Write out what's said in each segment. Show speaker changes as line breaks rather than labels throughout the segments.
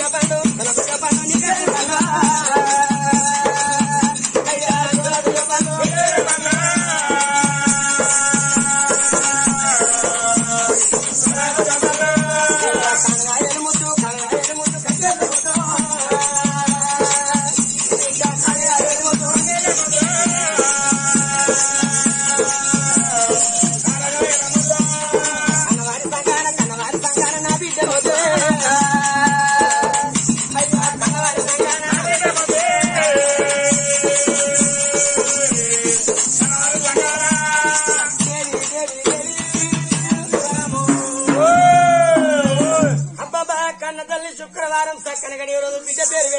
చెప్పండు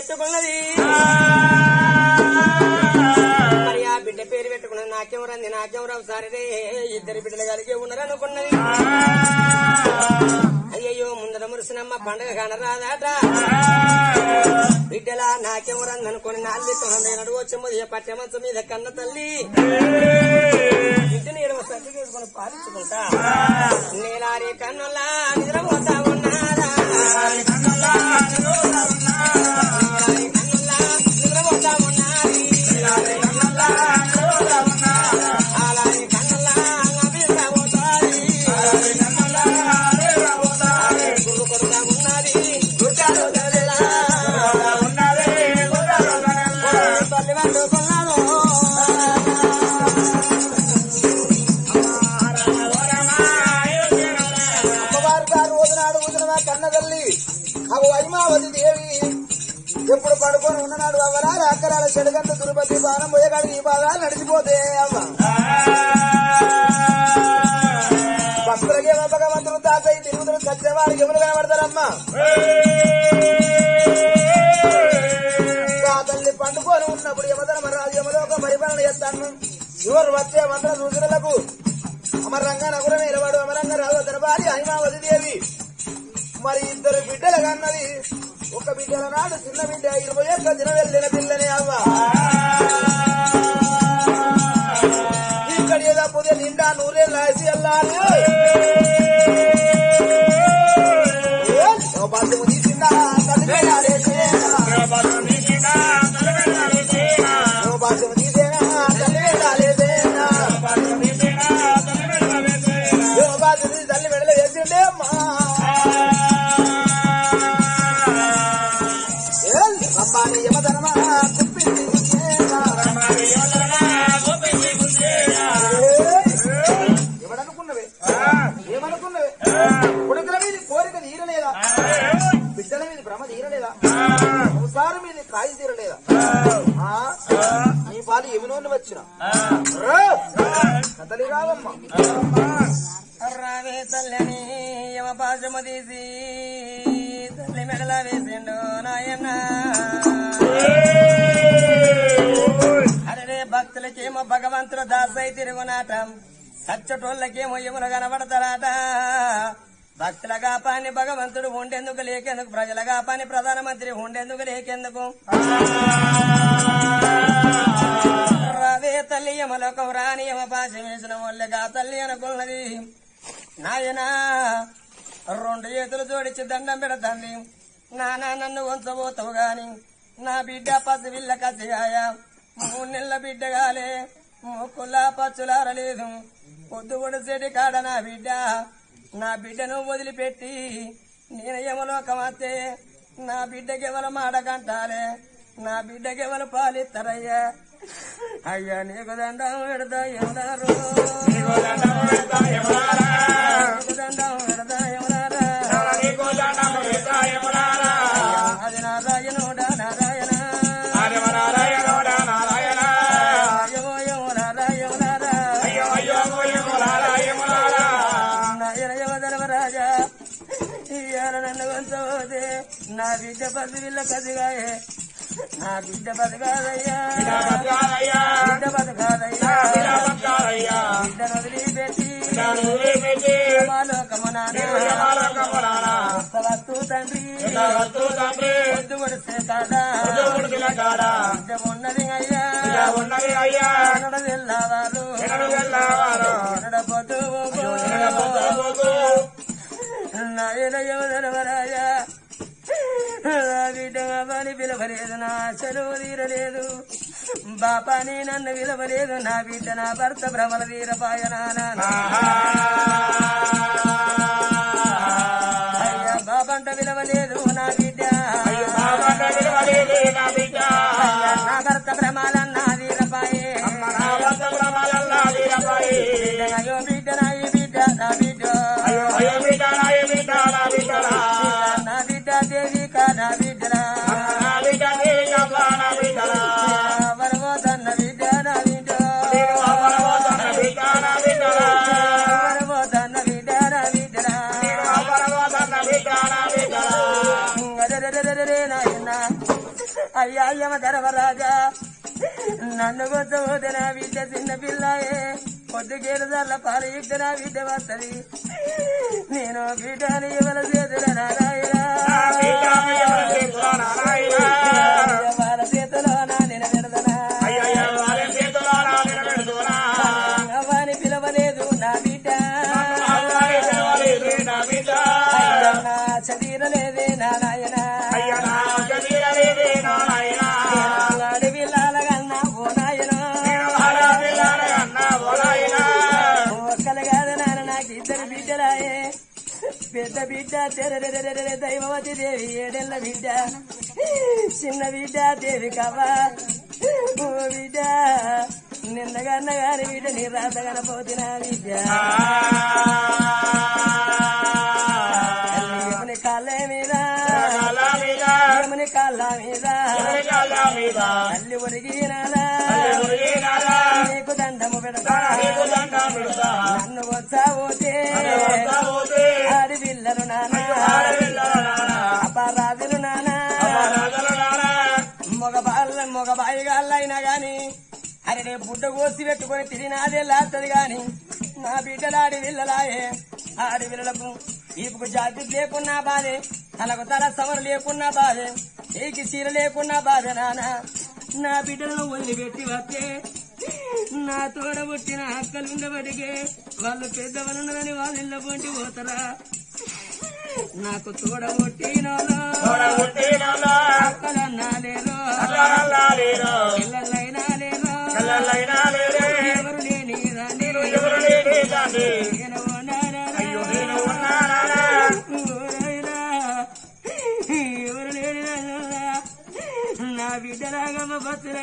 పెట్టుకున్నది మరి ఆ బిడ్డ పేరు పెట్టుకున్నది నాకేం రంది నాకేం రావు ఇద్దరు బిడ్డలు కలిగే ఉన్నారు అనుకున్నది అయ్యయ్యో ముందర మురిసినమ్మ పండగ కనరాదా బిడ్డలా నాకెవరంది రంది అనుకుని నాలుగు నడుగు వచ్చే పట్టె మంచం మీద కన్న తల్లి. బిడ్డని ఇరవై సర్ది చేసుకుని పాలించుకుంటా. నేలారి కన్నులా నిద్రపోతా ఉన్నారా?
నా కన్న తల్లి. అవు వైమావతి దేవి. ఎప్పుడు పడుకొని ఉన్ననాడు అవరాల అక్కరాల చెడగంట తిరుపతి బాణం పోయేగాడు ఈ బాధ నడిచిపోతే అవ్వ. భక్తులకే భగవంతుడు తాతయ్య తిరుగుతులు సత్యవారికి ఎవరు కనబడతారమ్మా. తల్లి పండుకొని ఉన్నప్పుడు యమధర్మ రాజు యమలోక పరిపాలన చేస్తాను. ఎవరు వచ్చే మంత్ర సూచనలకు? అమరంగా నగుర నిలబడు అమరంగా రాజు దర్బారి హైమావతి దేవి. మరి ఇద్దరు బిడ్డలు కన్నది. ఒక బిడ్డల నాడు చిన్న బిడ్డ ఇరవై ఒక్క దిన వెళ్ళిన పిల్లని అవ్వ. ఇక్కడ ఏదో పొద్దు నిండా నూరే లాసి వెళ్ళాలి బాధ్యము
సచ్చటోళ్ళకేమో యములు కనబడతారాట. భక్తులగా పాని భగవంతుడు ఉండేందుకు లేకెందుకు? ప్రజలగా పాని ప్రధానమంత్రి ఉండేందుకు లేకెందుకు? రావే తల్లి యమలోకం రాని యమ పాశం వేసిన వాళ్ళగా తల్లి అనుకున్నది. నాయనా రెండు చేతులు జోడించి దండం పెడతాంది నానా నన్ను వంచబోతావు గాని నా బిడ్డ పసివిల్ల కసిగాయ? మూడు నెలల బిడ్డ గాలే ముక్కులా పచ్చులారలేదు. పొద్దు పొడిసేటి కాడ నా బిడ్డ నా బిడ్డను వదిలిపెట్టి నేను యమలోకమస్తే నా బిడ్డకెవరు మాట కంటాలే నా బిడ్డకెవరు పాలిస్తారయ్యా. అయ్యా నీకు దండం పెడతా ఎవరారు పసివిల్ల కసిగాయే నా బిడ్డ బతకాదయ్యా బిడ్డ బతకాదయ్యా బిడ్డను వదిలిపెట్టి. మాలోకమునానా వస్తు తండ్రి కాదా పిలవలేదు నా చెరువు తీరలేదు. బాపా నీ నన్ను విలవలేదు. నా బిడ్డ నా భర్త భ్రమల వీరపాయనానా నన్ను కొద్దు నా విద్య చిన్న పిల్లాయే. పొద్దు దాళ్ళ పాలు ఇద్ద నా విద్య వస్తుంది. నేను బిడ్డని ఇవ్వల చేతుల నారాయణ తెరరెరెరెరె దైవవతి దేవి ఏడెళ్ళ బిడ్డ చిన్న బిడ్డ దేవి కవ్వ ఓ బిడ్డ నిన్నగన్న గారి బిడ్డ నీ రాత కనపోతున్న బిడ్డ కాళ్ళ మీద? కాళ్ళ మీద? తల్లి పెడతా నన్ను వచ్చావోతే నానా. అపరాధులు నానా. మగ బాల మగ బాయిగాళ్ళైనా గాని అరే నే బుడ్డ కోసి పెట్టుకొని తిరిగినాదే లాత్తది గాని నా బిడ్డలాడి పిల్లలాయే ఆడి పిల్లలకు ఈపుకు జాతి లేకున్నా బాధే. తలకు తల సమరు లేకున్నా బాధే. ఏకి చీర లేకున్నా బాధ నానా. నా బిడ్డలను వదిలిపెట్టి వస్తే నా తోడ పుట్టిన అక్కలు ఉండబడికే వాళ్ళు పెద్దవాళ్ళని వాళ్ళ ఇళ్ళ పొంటి పోతారా? నాకు తోడ పుట్టిన అక్కలన్నా లేరు. పిల్లలైనా లేరు. ఎవరు లేని రాని నేను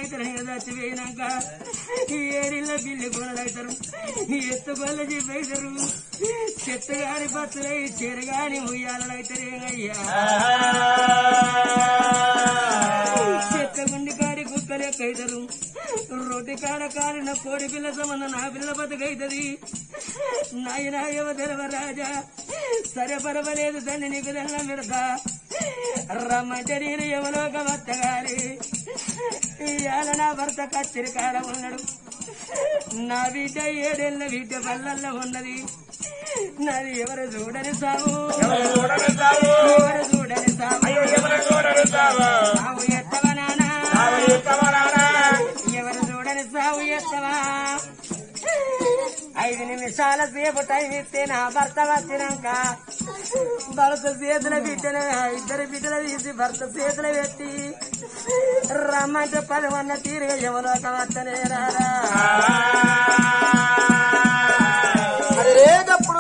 బిడ్డలాగమ్మ బస్సులైతారు నేను చచ్చిపోయినాక ఏడిళ్ళ బిల్లు కొనలైతారు ఎత్తుకొల్ల చెప్పేశారు చెత్త గాని బస్సులై చెరు గాని ఉయ్యాలైతారేమయ్యా చెత్త గుండి కాడి కుక్కలు ఎక్కైతారు రొట్టి కాడ కాలిన కోడి పిల్ల సంబంధం నా పిల్ల బతుకైతది నాయన యువధర్మరాజా సరే పర్వాలేదు దాన్ని నీకు దండం పెడతా. రమ్మంటే నేను యమలోక వత్తగాలి. ఇవాళ నా భర్త కత్తిరి కాడ ఉన్నాడు నా బిడ్డ ఏడేళ్ళ బిడ్డ పల్లల్లో ఉన్నది. నాది ఎవరు చూడని సాగు ఎవరు చూడని సాగు ఐదు నిమిషాల సేపు నా భర్త వచ్చినాక భర్త చేతుల బిడ్డలు ఇద్దరు బిడ్డలు తీసి భర్త చేతులు పెట్టి రమ్మంటే పది పదవన్న తీరుగా ఎవరోక వస్తనే రారా
అది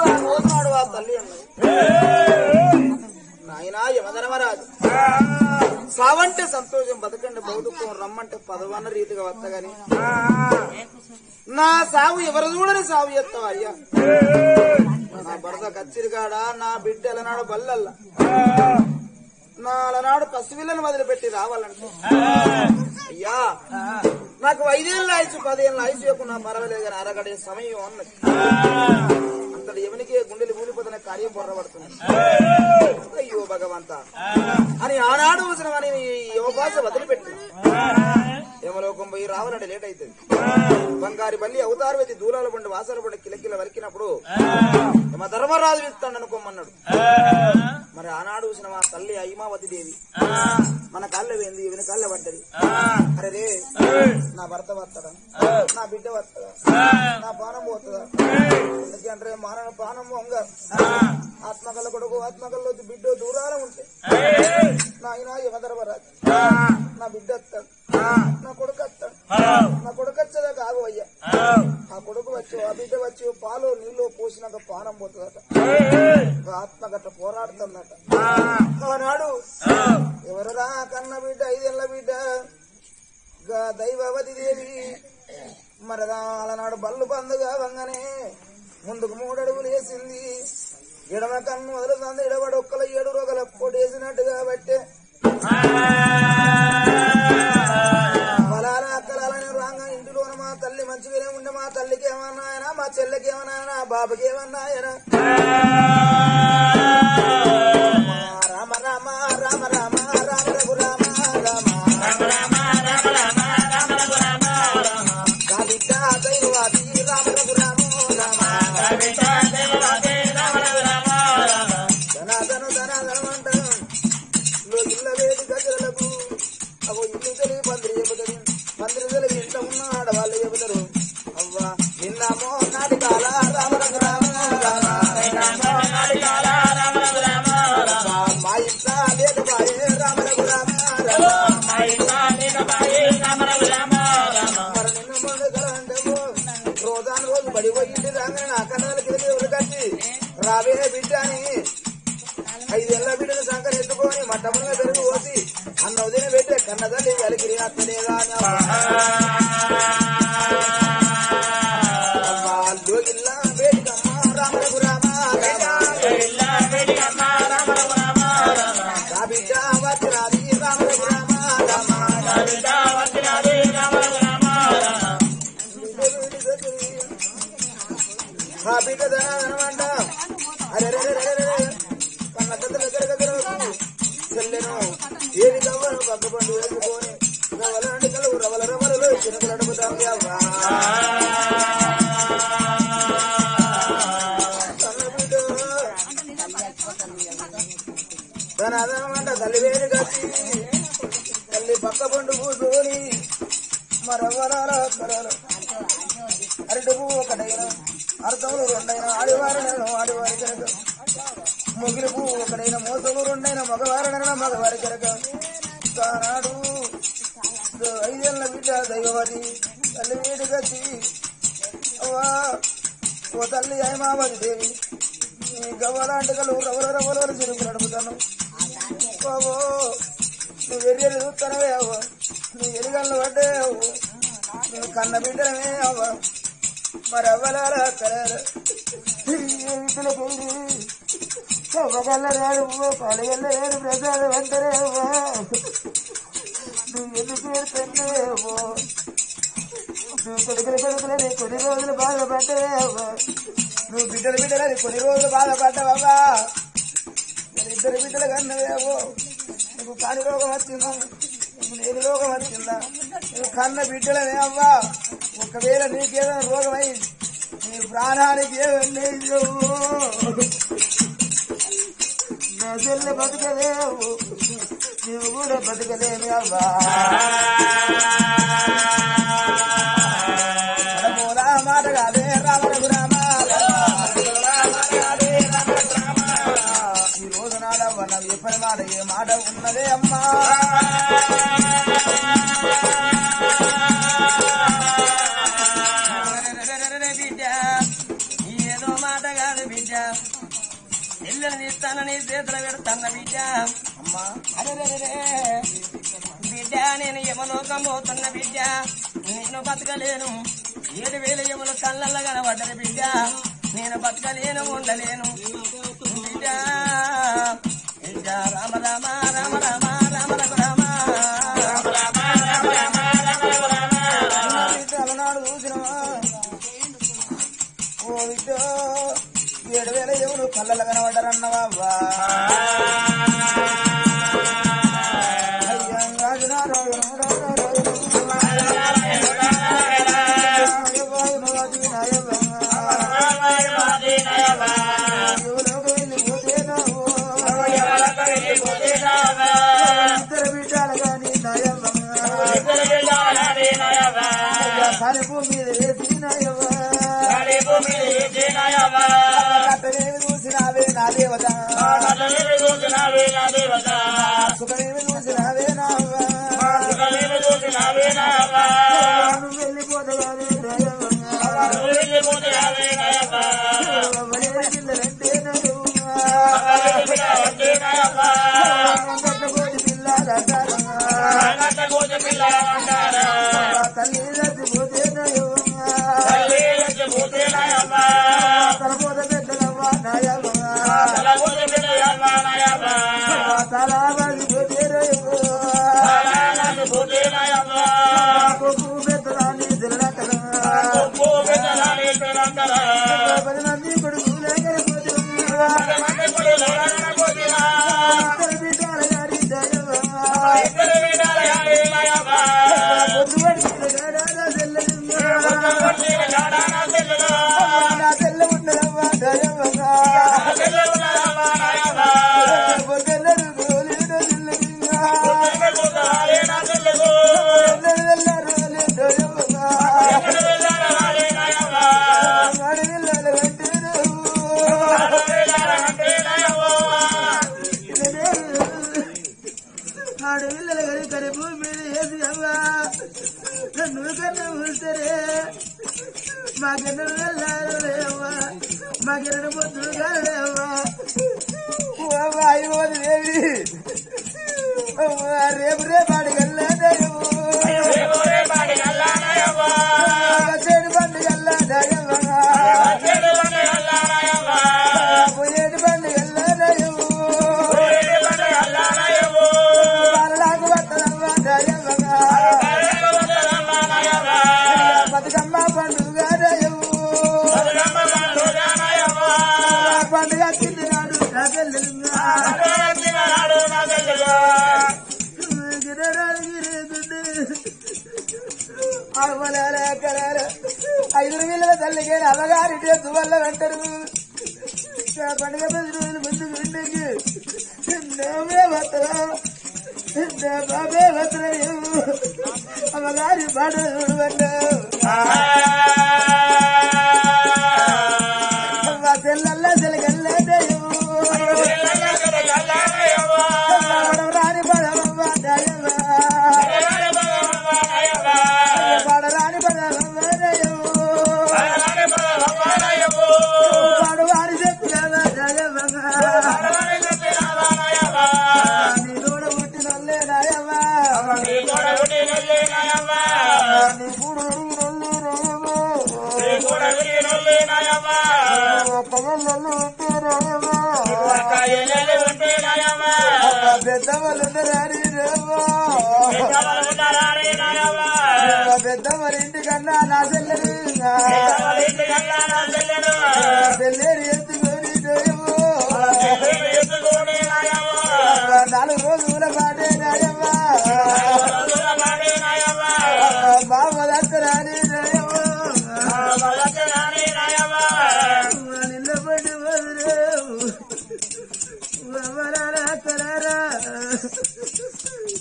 ఆ రోజు నాడు ఆ తల్లి అన్నది. నాయనా యమధర్మరాజు. సావంటే సంతోషం బతకండి బౌదుకం రమ్మంటే పదవన్న రీతిగా వత్తగాని నా సాగు ఎవరు చూడని సాగు చేస్తావు అయ్యా? నా భర్త కచ్చిరిగాడ నా బిడ్డ ఎలనాడు బల్లల్ల? నా అలనాడు పసిపిల్లను వదిలిపెట్టి రావాలంటే. అయ్యా నాకు ఐదేళ్ళ ఆయుసు పదేళ్ళ ఆయుసు నా మరవలేదు కానీ అరగడే సమయం అన్నది. అంతటి ఎవనికి గుండెలు కూలిపోతున్న కార్యం పొర్రబడుతుంది అయ్యో భగవంత. అని ఆనాడు అవసరమని యువభాష వదిలిపెట్టి యమలోకం పోయి రావాలంటే లేట్ అవుతుంది బంగారి బల్లి అవతారు వెతి దూరాల పండి వాసాల పండి కిలకిల వరికినప్పుడు మా ధర్మరాజు ఇస్తాడు అనుకోమన్నాడు. మరి ఆనాడు చూసిన మా తల్లి అహిమావతి దేవి మన కళ్ళ వేంది ఈమెన కళ్ళ పడ్డది. అరే రే నా భర్త వస్తాడా? నా బిడ్డ వస్తాడా? నా పానం పోతుందా? ఎందుకంటే మానవ పానం వంగ. ఆత్మకల్ల కొడుకు ఆత్మకల్లో బిడ్డ దూరాల ఉంటే. నాయన యమధర్మరాజు. నా బిడ్డ వస్తాడు. నా కొడుకు వస్తాడు నా కొడుకు వచ్చేదా కాదు అయ్యా. ఆ. కొడుకు వచ్చి ఆ బిడ్డ వచ్చి పాలు నీళ్ళు పోసినాక పానం పోతుందట. ఒక ఆత్మ గట్ట పోరాడుతుందట ఆనాడు ఎవరురా కన్న బిడ్డ ఐదేళ్ళ బిడ్డ? గా దైవవతి దేవి. మరదా అలనాడు బల్లు బందుగా వంగనే ముందుకు మూడడుగులు వేసింది. ఎడమ కన్ను వదులుతుంది ఎడబడి ఒక్కల ఏడు రోజుల పొడేసినట్టుగా బట్టే మా తల్లి మంచిగానే ఉండే మా తల్లికి ఏమన్నాయనా మా చెల్లెకి ఏమన్నాయనా బాబుకి ఏమన్నాయనా రామ రామ రామ రామ రామ రఘు రామ రామ. రామ రఘు రామ రామ. ఇళ్ళ వేడి గజలకు ఇల్లు పందిరి పందిరి ఇంట ఉన్నా తల్లి పక్క పండు కూర్చొని మరవరాల అరటి పువ్వు ఒకటైనా అర్థములు రెండైనా ఆడివారినైనా ఆడివారి కనుక ముగిలి పువ్వు ఒకటైన మోసలు రెండైన మగవారినైనా మగవారి కనుక తానాడు ఐదేళ్ళ బిడ్డ దైవవతి తల్లి వీడి గతి ఓ తల్లి అయిమావతి దేవి. మరి అవ్వలారా కరారు కవ్వగల్లరాడు పడగల్లరాడు ప్రసాదం అంటారే నువ్వు ఎందుకు ఏడుతుంటే నువ్వు కొడుకులు కొడుకులని కొన్ని రోజులు బాధపడ్డావే అవ్వా నువ్వు బిడ్డలు బిడ్డలని కొన్ని రోజులు బాధపడ్డావవ్వా మరి ఇద్దరు బిడ్డలు కన్నవేవో నువ్వు కాని రోగం వచ్చిందా నువ్వు నేను రోగం వచ్చిందా నువ్వు కన్న బిడ్డలనే అవ్వా ఒకవేళ నీకేదైనా రోగమై నీ ప్రాణానికి ఏమన్నా నా చెల్లె బతకలేవు నువ్వు కూడా బతకలేమి అవ్వా.
పోతున్న బిడ్డ. నేను బతకలేను. ఏడు వేల యములు కళ్ళల్లో కనబడ్డది బిడ్డ. నేను బతకలేను ఉండలేను. బిడ్డ రామ రామ రామ రామ.
मिला భర్తరా బాబే భర్తర అమ్మగారి పాట చూడబడ్డావు తెల్లల్ల పెద్దవాళ్ళు రాని రేవో పెద్దవారి ఇంటికన్నా నా చెల్లెలు. పెళ్ళేరు ఎత్తుకొని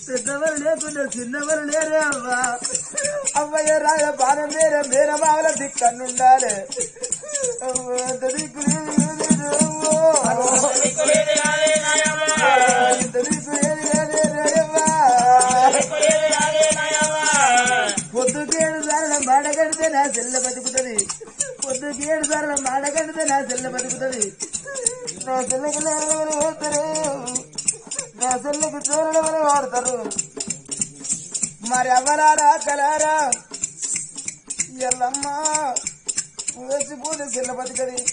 పెద్దవారు లేకుండా చిన్నవారు లేరే అవ్వా అవ్వయ్య రాయ పానం వేరే వేరే బావల దిక్కన్నుండాలి అవ్వ, ఎంత దిక్కు లేదు, లేదు, అవ్వో. ఎంత దిక్కు ఏది లేదే రేయవ్వా. పొద్దుకేడు సార్లు మాట కడితే నా చెల్ల బతుకుతుంది పొద్దుకేడు సార్లు మాట కడితే నా చెల్ల బతుకుతుంది నా చెల్లకి లేవని పోతారు నా చెల్లకి చోరలు ఎవరు వాడతారు. మరి ఎవరారా కలారా ఎల్లమ్మ వేసిపోతే చెల్ల బతుకది.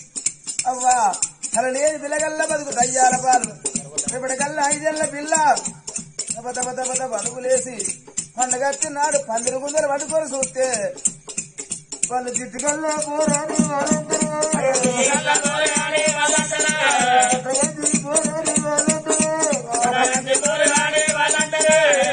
అవ్వా అలా లేని పిల్లగల్ల బతుకు దయ్యాల పాలు. ఇప్పటికల్లా ఐదేళ్ళ పిల్ల. తప తప అడుగులేసి పండగచ్చినాడు పందిరి గుందరు పట్టుకొని చూస్తే వాళ్ళు జిట్టుకల్లో వాళ్ళందరూ పోరాడు Yeah.